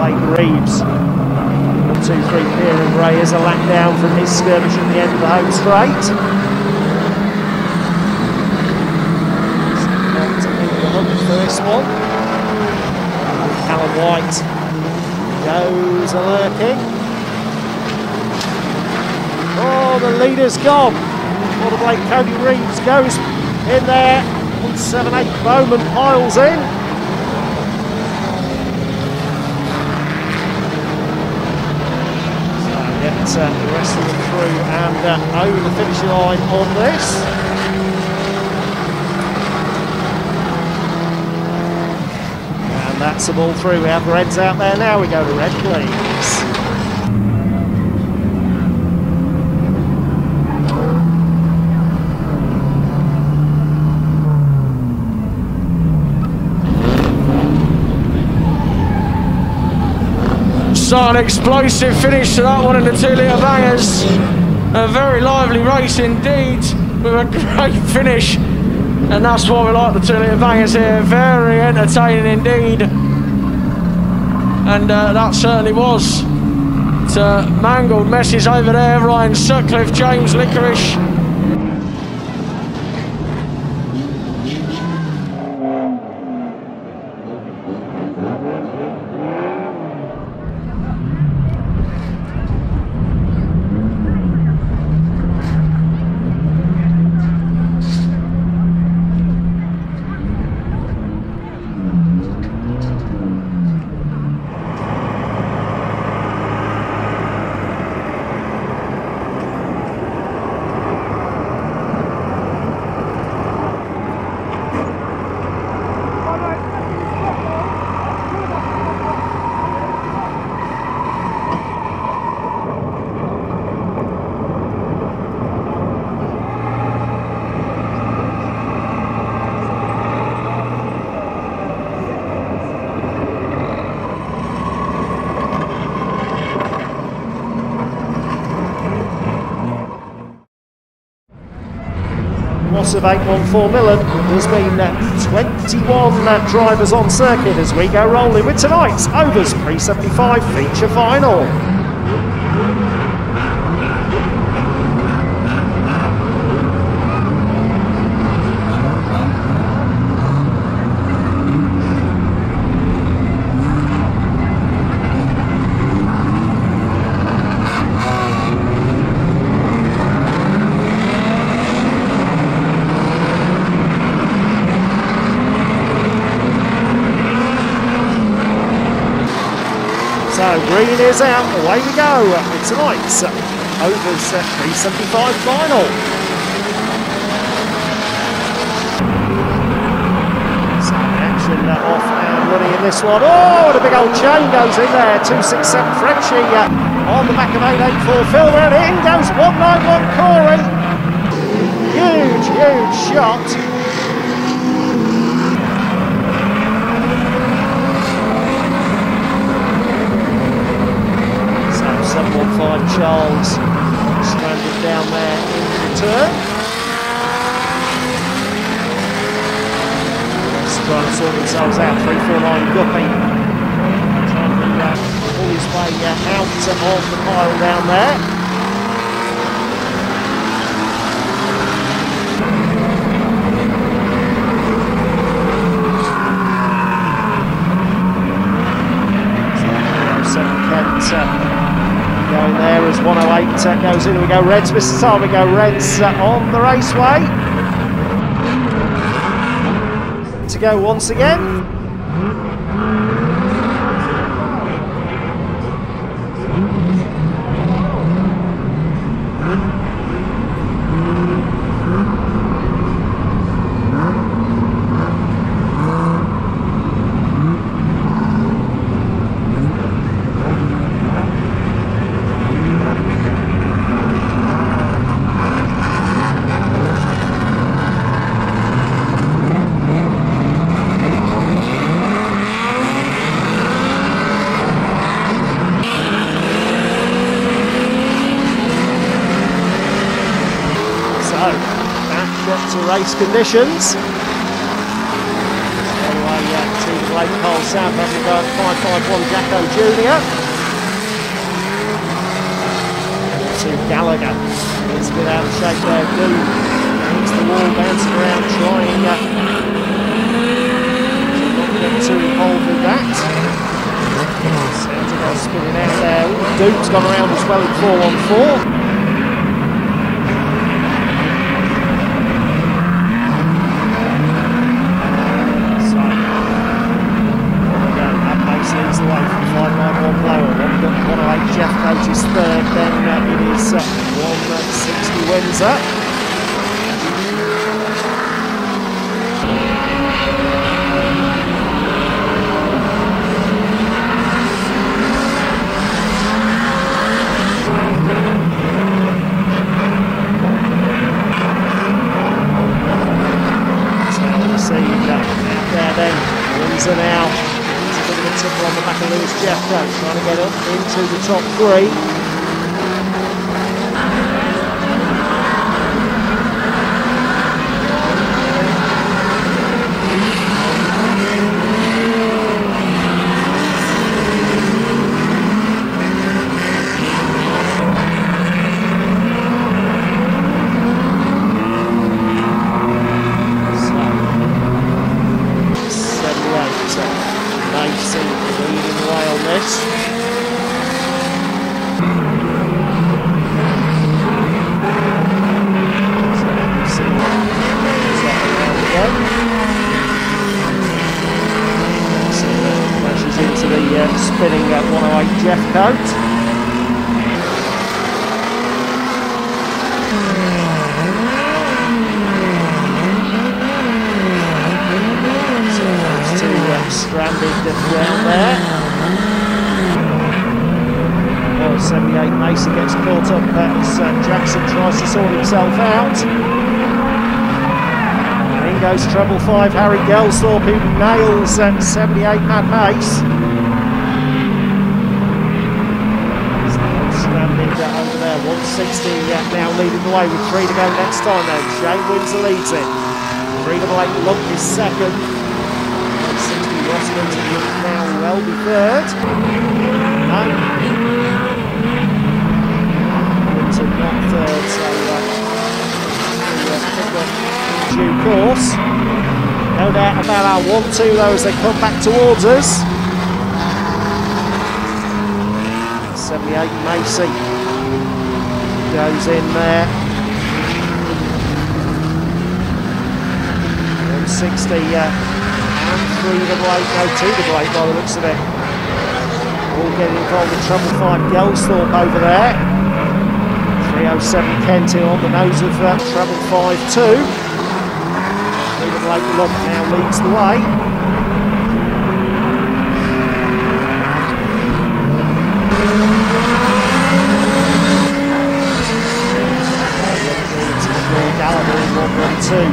Blake Reeves. One, two, three, Kieran Ray is a lap down from his skirmish at the end of the home straight. The one. Callum White goes a lurking. Oh, the leader's gone. What a Blake Cody Reeves goes in there. 178 Bowman piles in. Uh, the rest of them through and uh, over the finishing line on this. And that's the ball through. We have the Reds out there now. We go to red, please. An explosive finish to that one in the two litre bangers. A very lively race indeed, with a great finish. And that's why we like the two litre bangers here. Very entertaining indeed. And uh, that certainly was. To mangled messes over there, Ryan Sutcliffe, James Licorice. Of 814 Millen. There's been uh, 21 uh, drivers on circuit as we go rolling with tonight's Overs Pre 75 feature final. Green is out, away we go with tonight's Overs 375 final. Action off and running in this one. Oh, the big old chain goes in there. 267 Frenchie uh, on the back of 884 Phil, and in goes 191 Corey. Huge, huge shot. find Charles stranded down there in the turn. Just trying to sort themselves out. 349 Guppy trying to pull his way out of the pile down there. Kent uh, Going there as 108 uh, goes in. We go Reds, Mr. Time. We go Reds uh, on the raceway. To go once again. Race conditions. All the way uh, to Blake Cole from Southampton, 551 Jacko Jr. To Gallagher. It's a bit out of shape there, Doom. Hits the wall, bouncing around, trying uh, not get too involved with that. Sounds like spinning out there. Duke's gone around as well in 4 on 4. five, Harry Gelsthorpe, who nails uh, 78 Mad Mace. Standing over there, 160 uh, now leading the way with three to go next time then. Shane Windsor leads it. Eight Lump is second. 160 Rossington now well be third. No. Windsor not third, so uh, due course. No doubt about our 1-2 though as they come back towards us. 78 Macy goes in there. 160 uh, and 3 the 8, no 2 the 8 by the looks of it. All getting involved in trouble 5 Gelsthorpe over there. 307 Kent on the nose of uh, treble 5 2. Blake Look now leads the way. Gallagher in 112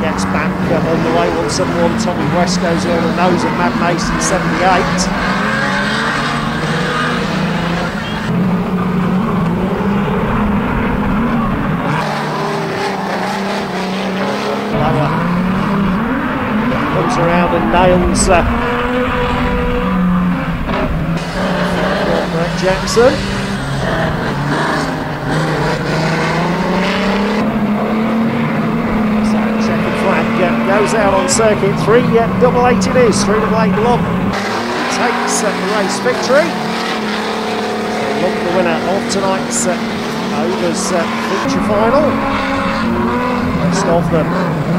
gets back uh, underway 171 Tommy West goes on the nose of Mad Mason 78 around and nails uh, Jackson. Checkered flag uh, goes out on circuit. Three uh, double eight it is. Three double eight Lump takes uh, the race victory. Lump the winner of tonight's uh, Overs uh, feature final. Rest of them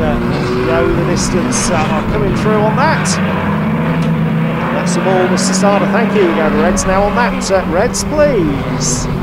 uh, go the distance uh, are coming through on that. That's the ball, Mr. Starter. Thank you. Go to Reds now on that. Uh, Reds, please.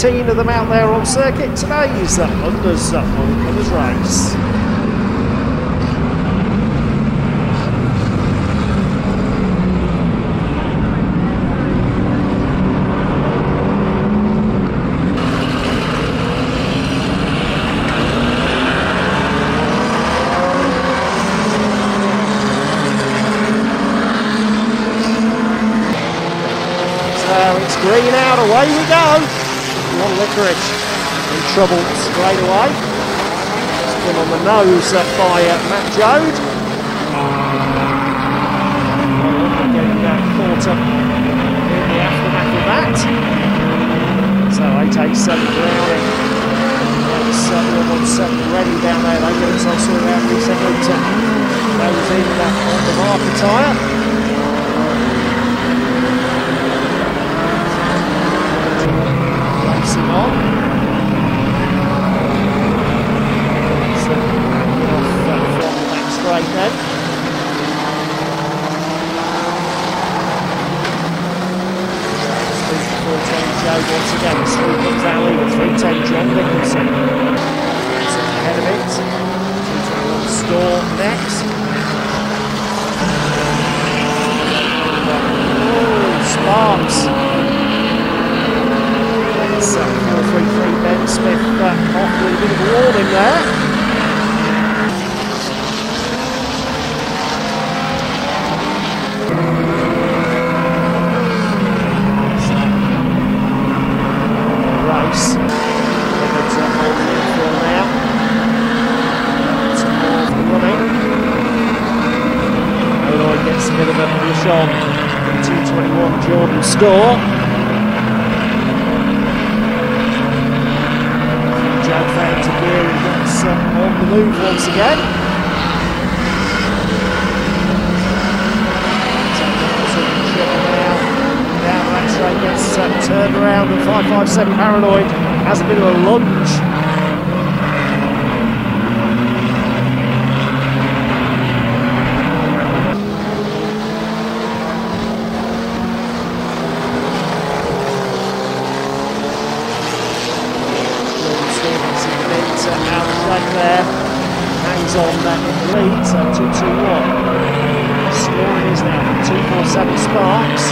15 of them out there on circuit. Today's uh, Unders uh, All race. green out, away we go. One Licorice in trouble straight away. Spin on the nose by uh, Matt Jode. Getting uh, caught up in the aftermath of that. So 887 Browning. That's uh, 117 ready down there. They get themselves sorted out. Second goes in uh, on the marker tyre. once again. Through comes our leader, 310 John Nicholson. That's ahead of it. 221 Store next. Oh, Sparks. That's uh, 433 Ben Smith uh, off with a bit of a warning there. on 221 Jordan Store. Jag found to gear and gets uh, on the move once again. Down that straight gets uh, turned around and 557 Paranoid has a bit of a lunge there. Hangs on that in the lead, so 2 2 1. Scoring is now 247 Sparks.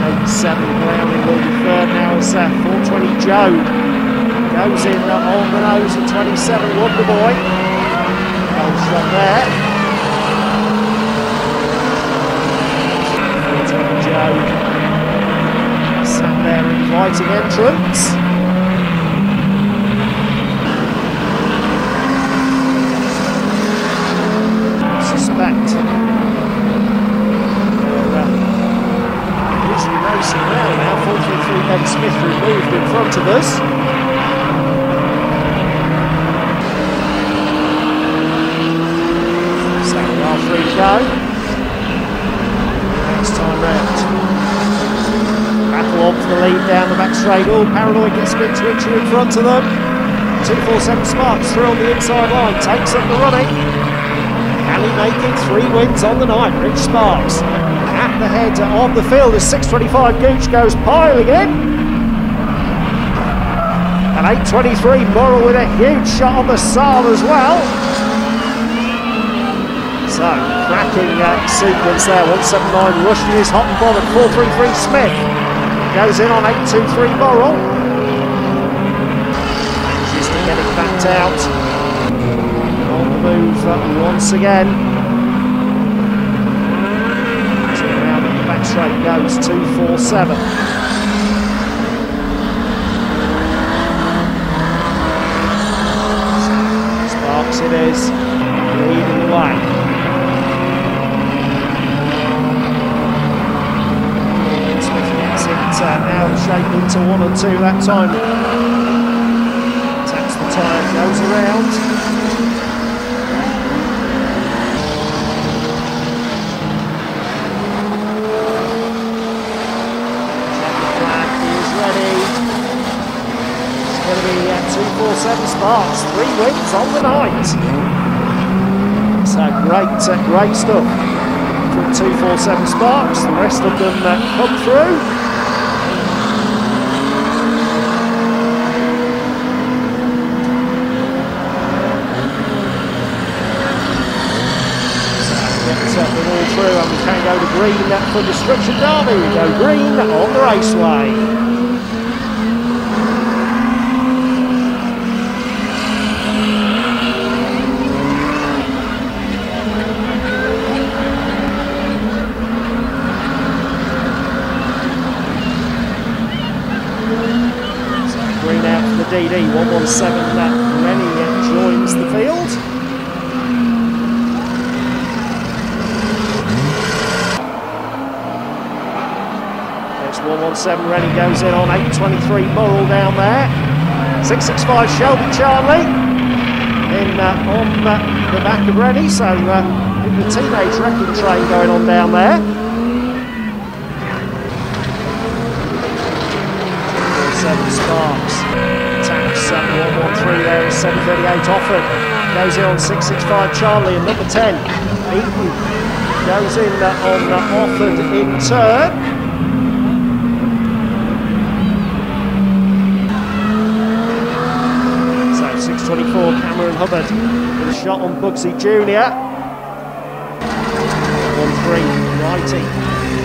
Take seven Browning will be third now as uh, 420 Joe goes in uh, on the nose at 27 Wonder Boy. Goal shot there. Sat there inviting entrance. Suspect. Usually racing now now. 433 Ben Smith removed in front of us. Second go time round. Battle on for the lead down the back straight. Oh, Paranoid gets a bit twitchy in front of them. 247 Sparks through on the inside line, takes up the running. Can he make it? Three wins on the night. Rich Sparks at the head of the field as 625 Gooch goes piling in. And 823 Morrill with a huge shot on the Saab as well. So, cracking uh, sequence there. 179 Rushton is hot and bothered. 433 Smith goes in on 823 Morrill. Manages to get it backed out. On the move uh, once again. So around the back straight goes 247. Sparks it is, leading the. uh, shaped into one or two that time. Taps the tyre, goes around. Flag is ready. It's going to be uh, 247 Sparks, three wins on the night. So great, uh, great stuff from 247 Sparks. The rest of them uh, come through and we can go to green for Destruction Derby. Go green on the raceway. green out for the DD 117 that Rennie joins the field. 117 Rennie goes in on 823 Murrell down there. 665 Shelby Charlie in uh, on uh, the back of Rennie. So uh, the teenage wrecking train going on down there. Seven Sparks taps uh, 113 there is 738 Offord goes in on 665 Charlie and number 10 Eaton goes in uh, on uh, Offord in turn. Cameron Hubbard with a shot on Bugsy Jr. 1-3, righty,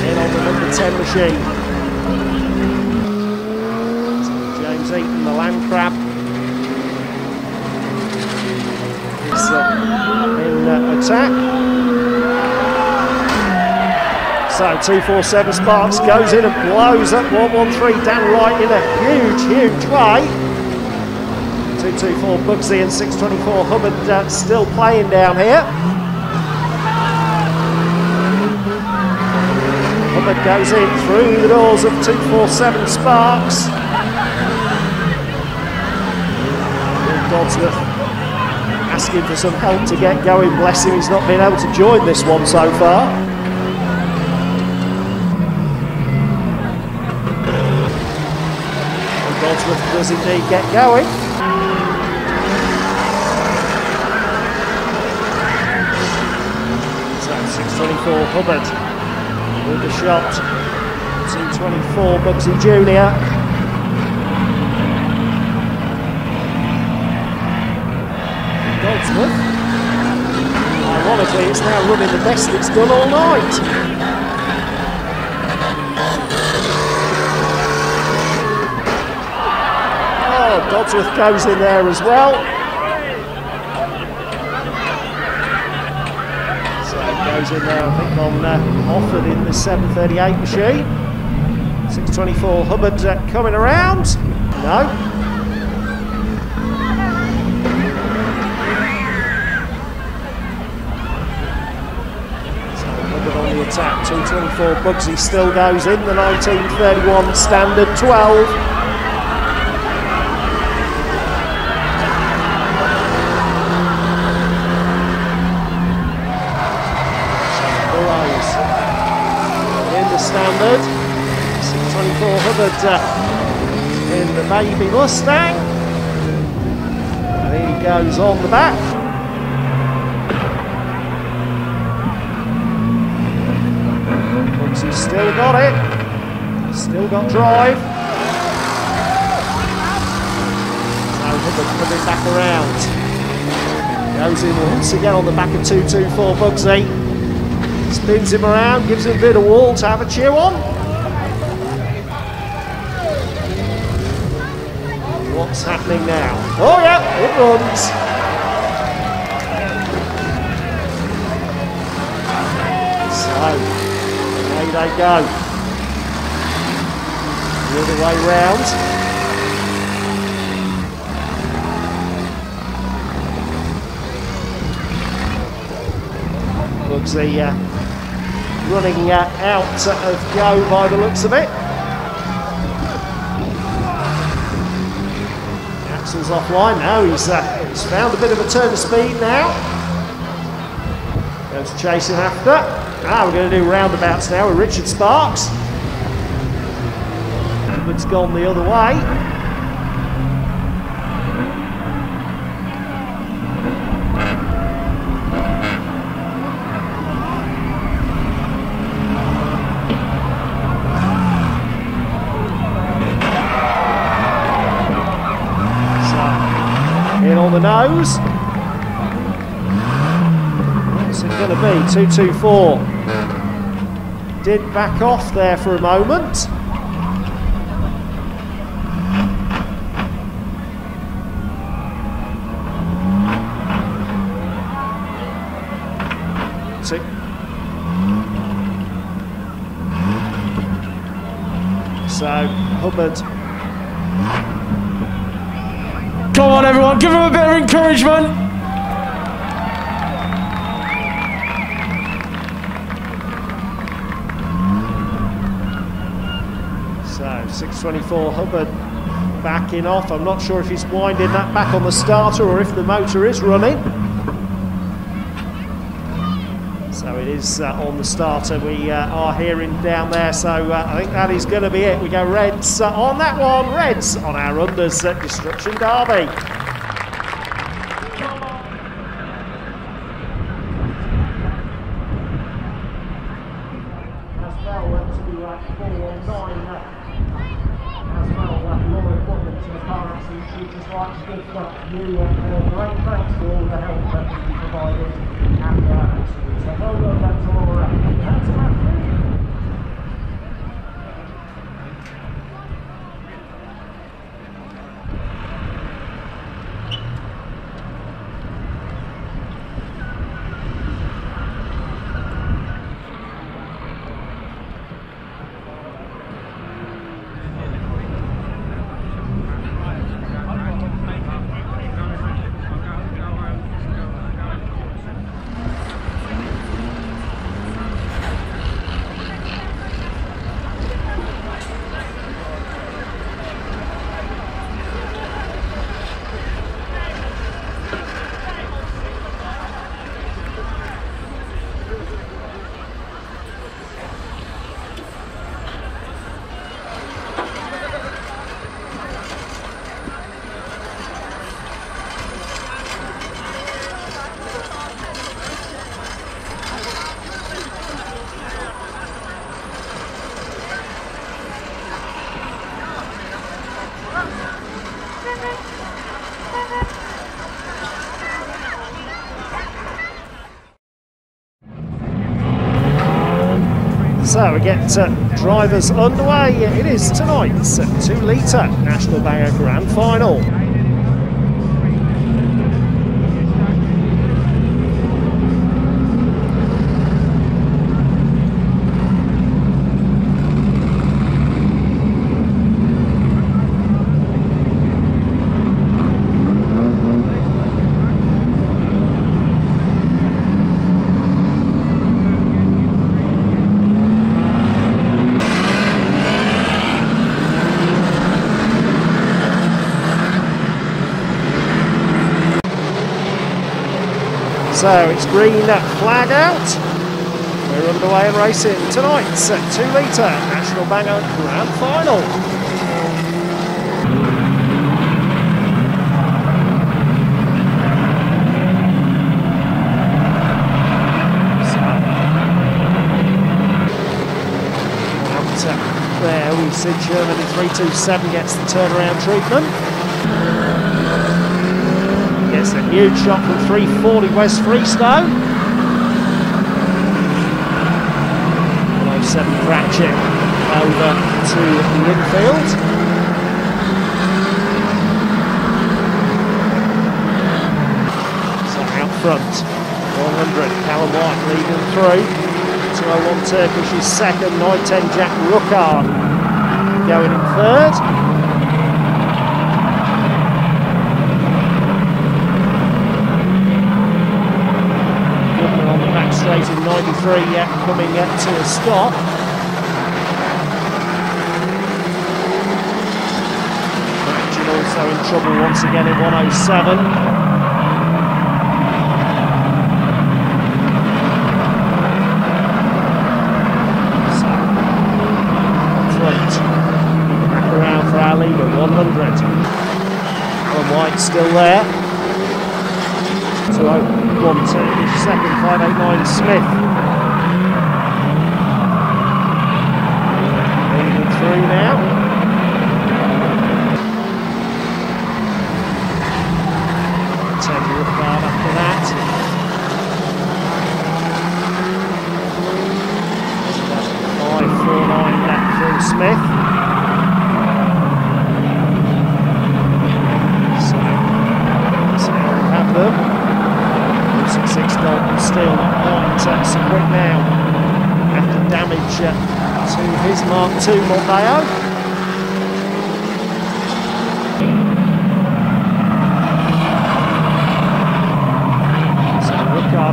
in on the number 10 machine. James Eaton, the land crab. Is uh, in uh, attack. So 247 Sparks goes in and blows up 113 down right in a huge, huge way. 224 Bugsy and 624 Hubbard uh, still playing down here. Hubbard goes in through the doors of 247 Sparks. Dodsworth asking for some help to get going. Bless him, he's not been able to join this one so far. Does indeed get going. 224 Hubbard with the shot. 224 Bugsy Jr. Goldsmith. Ironically, it's now running the best it's done all night. Oh, Dodsworth goes in there as well. In I think, on uh, Offord in the 738 machine. 624 Hubbard uh, coming around. No. So Hubbard on the attack. 224 Bugsy still goes in the 1931 standard 12. standard. 624 uh, in the baby Mustang. And he goes on the back. He's still got it. Still got drive. So Hubbard coming back around. Goes in once again on the back of 224 Bugsy. Spins him around, gives him a bit of wall to have a chew on. What's happening now? Oh yeah, it runs. So, away they go. The other way round. Bugsy uh, running uh, out of go by the looks of it. Axel's offline now, he's, uh, he's found a bit of a turn of speed now. Goes chasing after. Ah, we're going to do roundabouts now with Richard Sparks. Edward's gone the other way. Going 224. Did back off there for a moment. Two. So Hubbard Come on, everyone, give him a bit of encouragement. So 624 Hubbard backing off. I'm not sure if he's winding that back on the starter or if the motor is running. So it is uh, on the starter we uh, are hearing down there. So uh, I think that is going to be it. We go Reds uh, on that one. Reds on our unders at Destruction Derby. As well went to uh, 419 uh, as well. Uh, Laura Butler to the car accident. She'd just like to give uh, you uh, a great thanks for all the help that you provided at the accident. So well done back to Laura. That's Matthew. So we get uh, drivers underway. It is tonight's 2 litre National Banger Grand Final. So it's green flag out. We're underway and racing tonight's 2 litre National Banger Grand Final. Uh, there we see Germany 327 gets the turnaround treatment. Gets a huge shot from 340 West Freestone. 107 Pratchett over to Winfield. So out front, 100, Callum White leading through. 201 Turkish is second, 910 Jack Ruckard going in third. Goodman on the back straight 93 yet coming yet to a stop. Action also in trouble once again in 107. So. Back around for our leader, 100. Alan White still there one to finish second, 589 Smith. Leading through now. Take your guard after that. Five four nine back through Smith. Now after damage uh, to his Mark II Mondeo.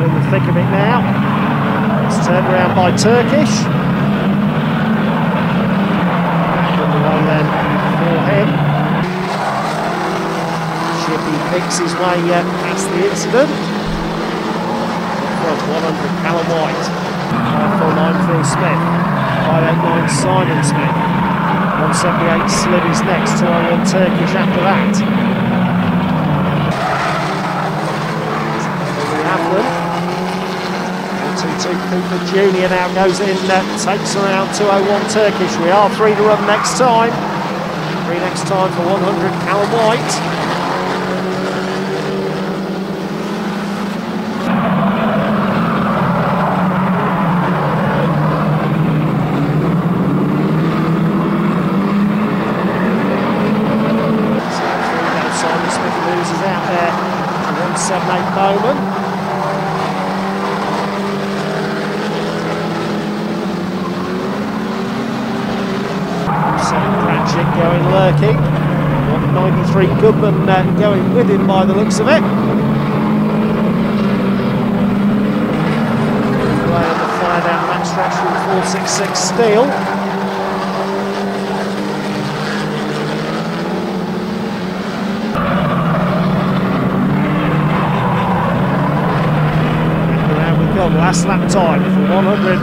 in the thick of it now. It's turned around by Turkish. Away then for him. Picks his way uh, past the incident. Front 100 Callum White. 549 Phil Smith. 589 Simon Smith. 178 Slim is next. 201 Turkish after that. There we have them. 2 Cooper Junior now goes in, uh, takes around 201 Turkish. We are three to run next time. Three next time for 100 Callum White. Simon Smith loses out there to 178 Bowman. Pratchett going lurking. 93 Goodman uh, going with him by the looks of it. Away on the fire down Max Rashford 466 Steel. Around we go, last lap time for 100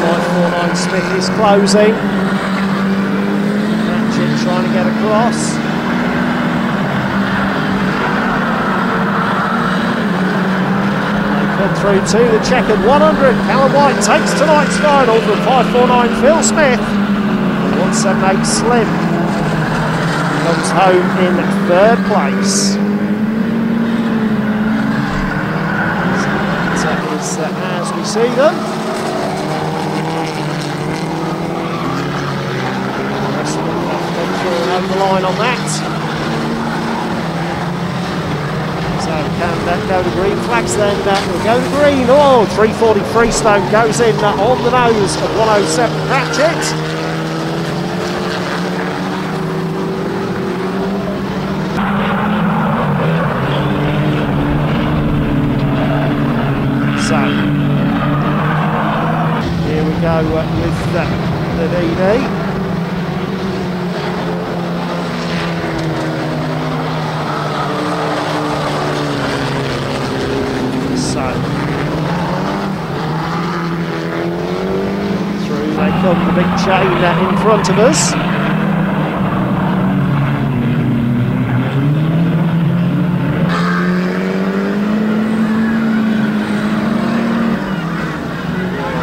549 Smith is closing. Ratchet trying to get across. Come through to the checkered 100. Callum White takes tonight's final from 549 Phil Smith. 178 Slim comes home in third place. That is uh, as we see them. over the line on that. So can that go to green flags then? That will go to green. Oh, 340 Freestone goes in uh, on the nose of 107 Pratchett. So, here we go the DD. Through they come, the big chain in front of us.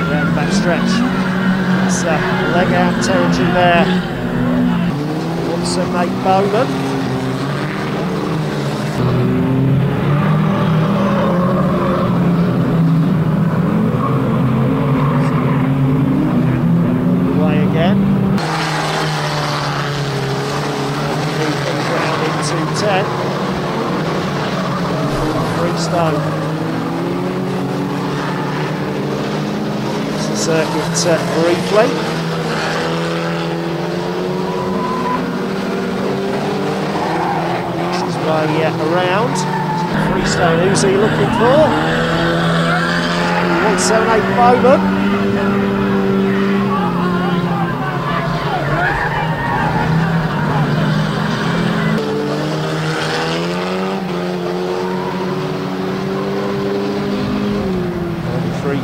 Around back stretch. It's uh, leg out there. Once mate Bowman. again. Round into 10. Freestone. It's the circuit uh, briefly. Way uh, around. Freestone, who's he looking for? 178 Bowman.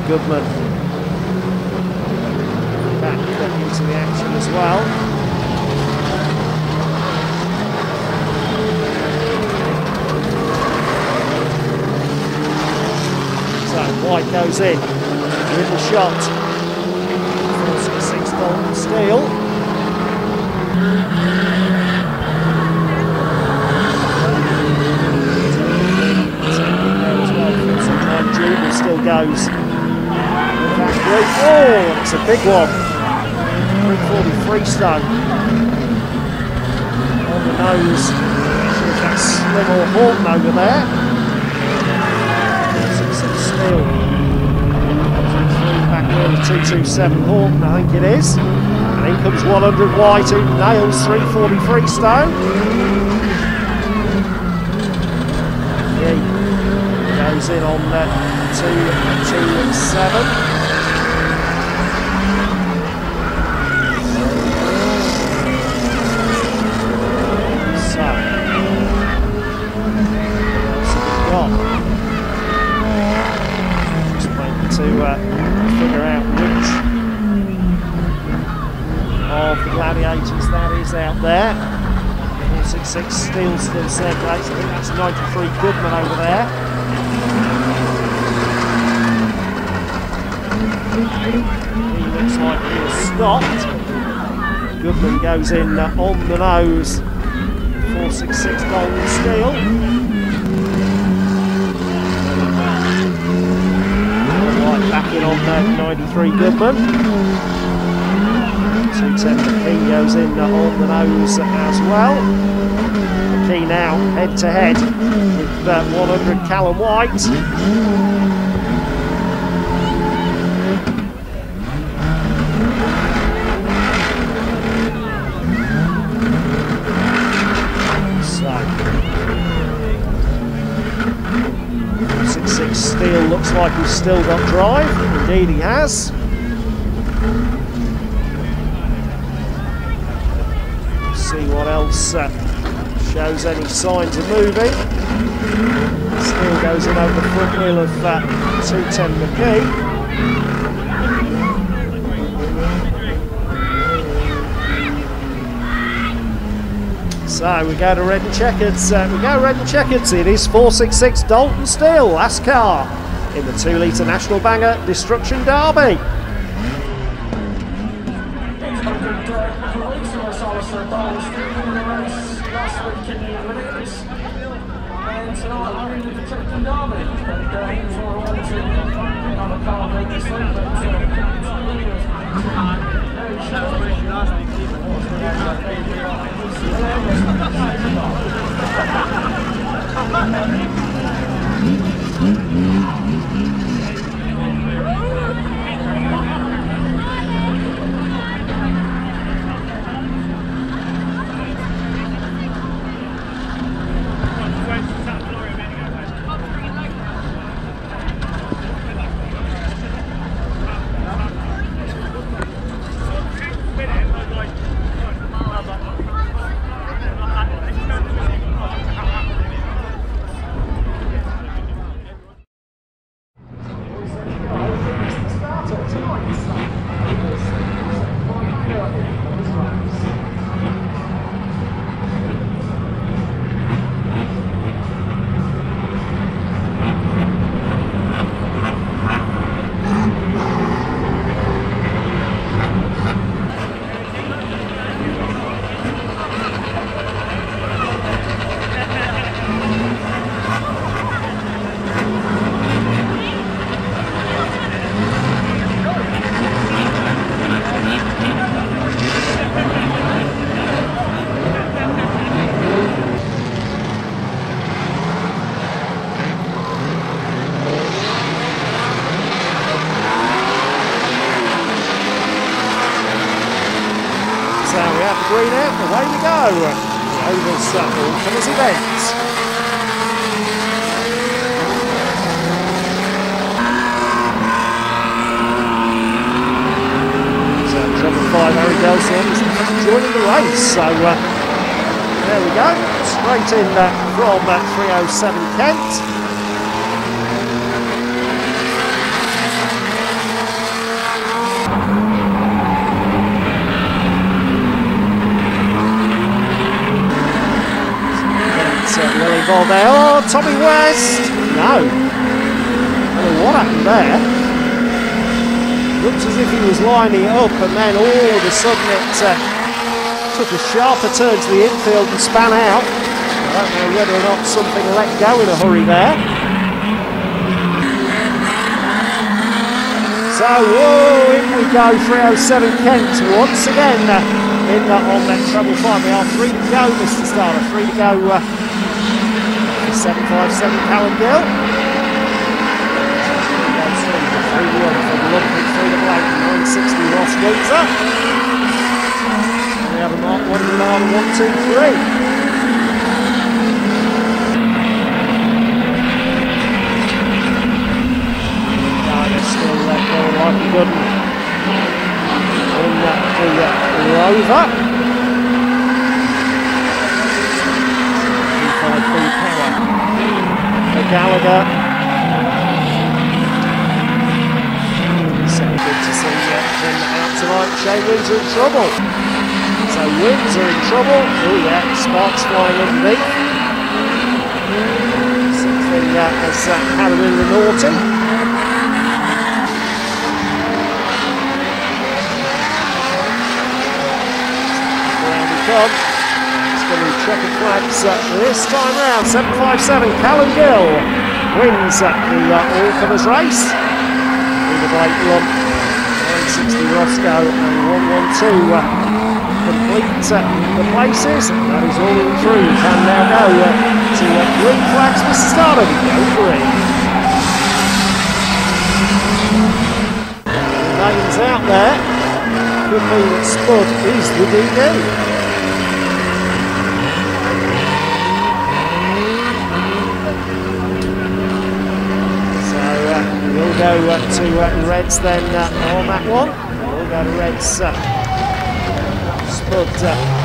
Goodman back into the action as well. Goes in with the shot. 466 Dalton Steel. still goes. Oh, it's a big one. 343 stone. On the nose. See that's Slim or Horton over there. Six six steel. Early 227 Horton, I think it is. And in comes 100 White, who nails 343 stone. Yeah, goes in on uh, 227. to uh, figure out which of the gladiators that is out there. 466 still still circulates. I think that's 93 Goodman over there. He looks like he has stopped. Goodman goes in uh, on the nose. 466 golden steel. back in on that 93 Goodman. 210 McKee goes in on the nose as well. McKee now head to head with uh, 100 Callum White. Looks like he's still got drive. Indeed he has. See what else uh, shows any signs of moving. Steele goes in over the front wheel of uh, 210 McKee. So we go to red and checkers. Uh, we go red and checkers. It is 466 Dalton Steel, last car in the 2 litre National Banger Destruction Derby. Thank you. Over Sutton for this event. So Trouble 5 Harry Delson is joining the race. So uh, there we go. Straight in uh, from uh, 307 Kent. There. Oh, Tommy West! No. I what happened there. Looks as if he was lining up and then all of a sudden it uh, took a sharper turn to the infield and span out. I don't know whether or not something let go in a hurry there. So, whoa, in we go, 307 Kent once again uh, in on that treble five. We are three to go, Mr. Starter, three to go. Uh, 757 Callum Gill. One from three to Blake, 960 Ross Windsor. And we have a mark one to nine, one, two, three. still let go he couldn't. In the Rover. For Gallagher. So good to see uh, him out tonight. Shea Windsor in trouble. So Windsor in trouble. Oh yeah, sparks flying. Something uh, has uh, had a bit of a naughty. come. It's going to be checkered flags uh, this time round. 757 Callum Gill wins uh, the uh, All Comers race. the Blake Lump, 960 Roscoe and 112 uh, complete uh, the places. That is all in through. Can now go uh, to uh, green flags for Stardom. Go green. Names out there. Could be Spud is the DD. We'll go uh, to uh, Reds then uh, on that one. We'll go to Reds. Uh, Spud